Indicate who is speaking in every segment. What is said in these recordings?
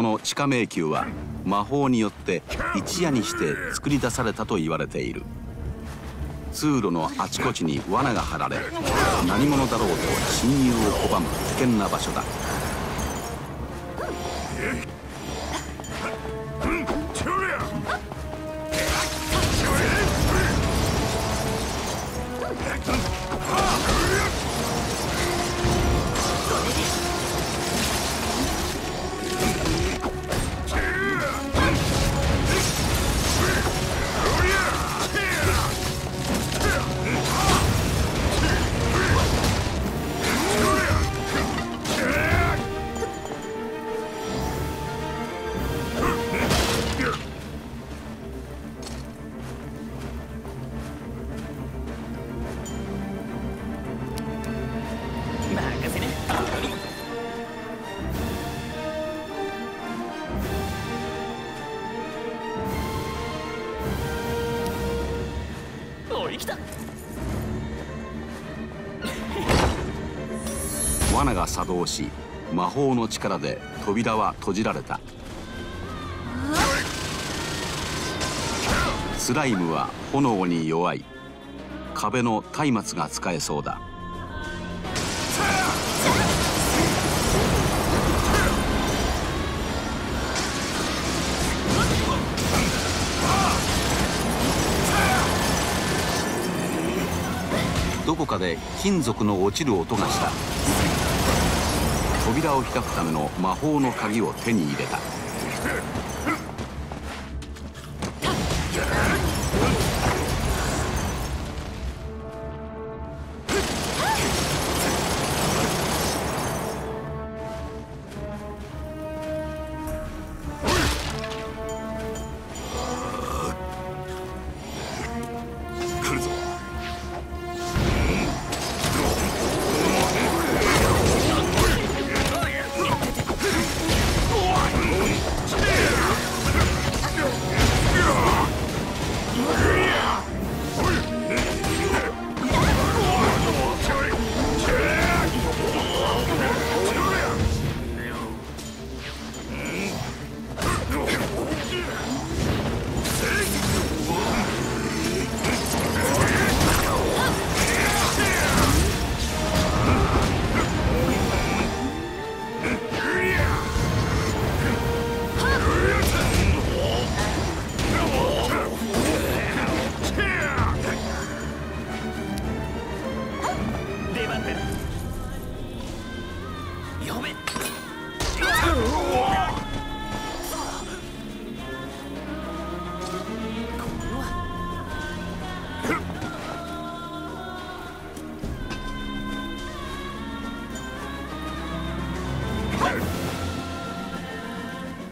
Speaker 1: この地下迷宮は魔法によって一夜にして作り出されたと言われている。通路のあちこちに罠が張られ何者だろうと侵入を拒む危険な場所だ。が作動し魔法の力で扉は閉じられた。スライムは炎に弱い。壁の松明が使えそうだ。どこかで金属の落ちる音がした。扉を開くための魔法の鍵を手に入れた。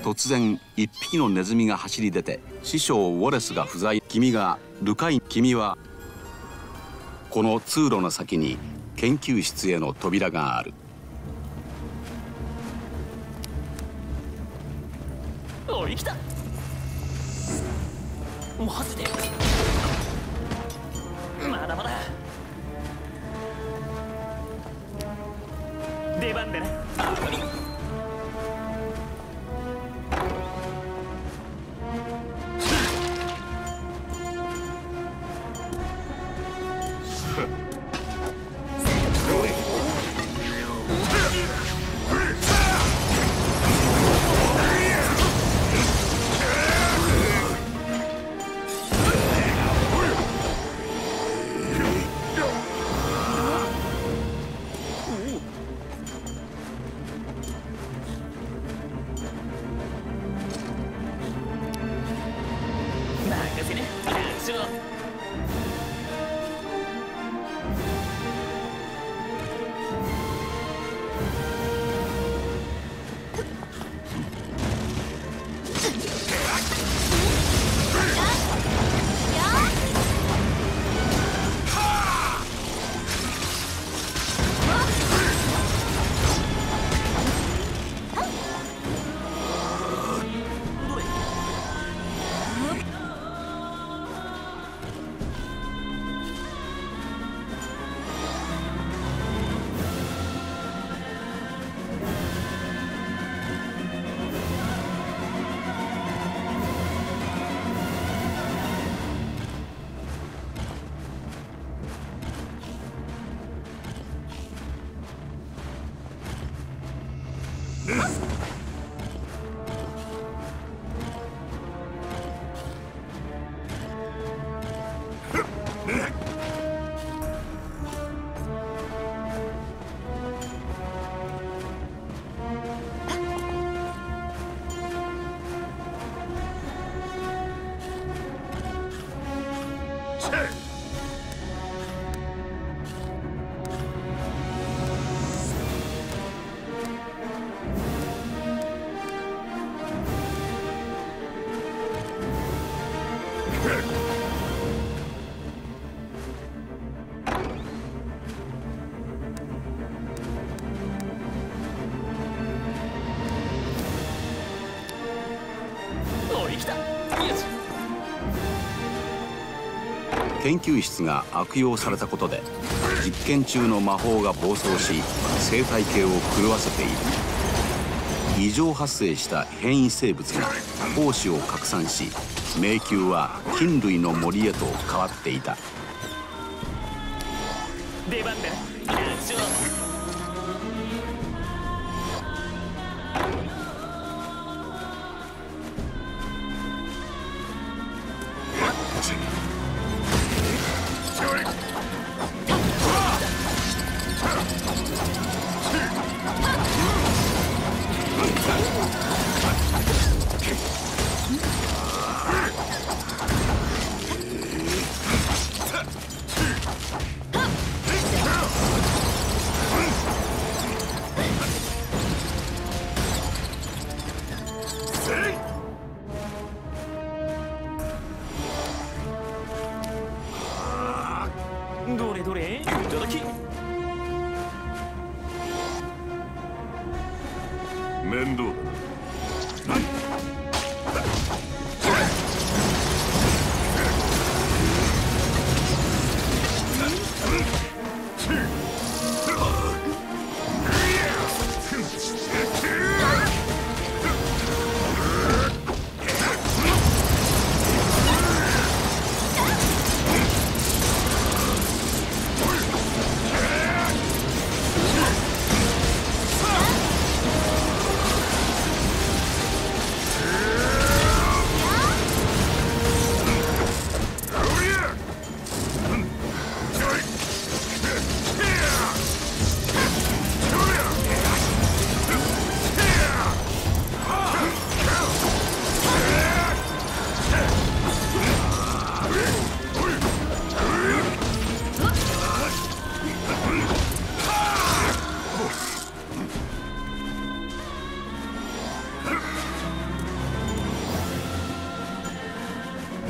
Speaker 1: 突然一匹のネズミが走り出て師匠ウォレスが不在。君がルカイン君はこの通路の先に研究室への扉がある。
Speaker 2: おいきた。マジで？来た。
Speaker 1: 研究室が悪用されたことで実験中の魔法が暴走し生態系を狂わせている。異常発生した変異生物が胞子を拡散し迷宮は菌類の森へと変わっていた。
Speaker 2: 出番だ。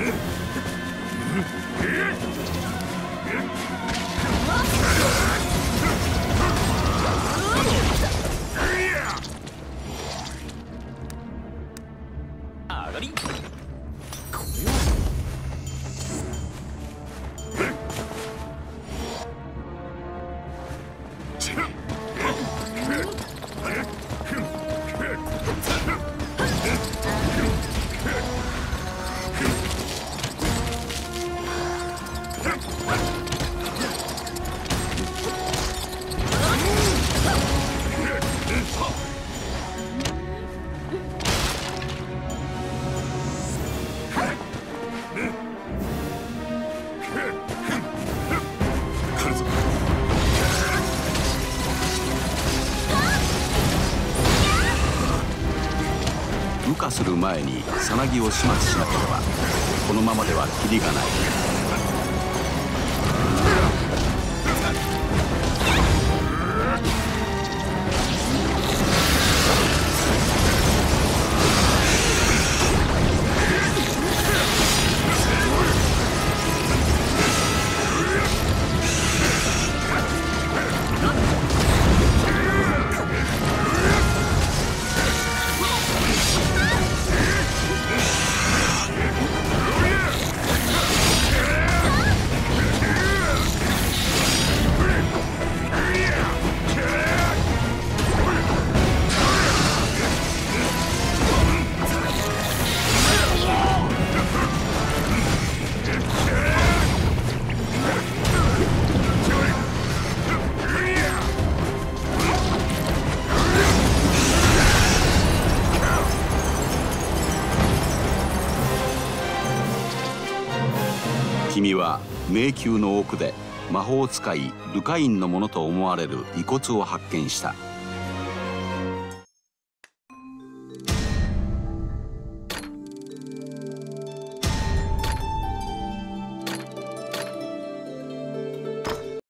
Speaker 1: Ugh. する前にさなぎを始末しなければこのままではキリがない。君は迷宮の奥で魔法使いルカインのものと思われる遺骨を発見した。